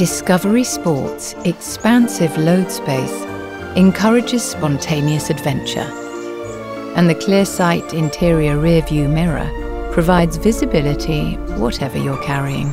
Discovery Sport's expansive load space encourages spontaneous adventure, and the ClearSight interior rearview mirror provides visibility whatever you're carrying.